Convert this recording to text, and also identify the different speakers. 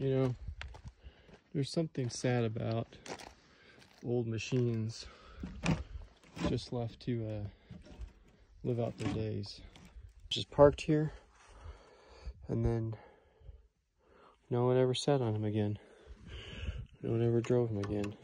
Speaker 1: You know, there's something sad about old machines just left to uh, live out their days. Just parked here, and then no one ever sat on them again. No one ever drove them again.